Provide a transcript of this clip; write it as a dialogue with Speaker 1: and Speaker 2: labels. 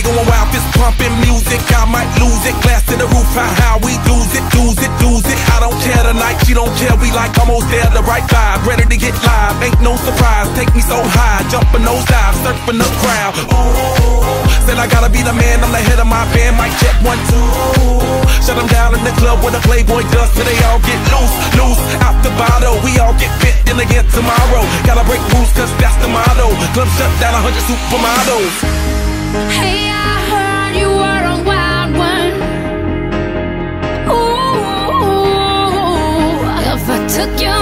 Speaker 1: Party going wild, fist pumping music. I might lose it. Glass to the roof, how, how we lose it, lose it, lose it. I don't care tonight, she don't care. We like almost there, the right vibe. Ready to get live, ain't no surprise. Take me so high, jumping those dives, surfing the crowd. Ooh, said I gotta be the man, I'm the head of my band. Mic check one, two. Shut them down in the club where the Playboy does, so they all get loose, loose. Out the bottle, we all get fit in again tomorrow. Gotta break rules, cause that's the motto. Club shut down, a hundred supermodels.
Speaker 2: Hey, took your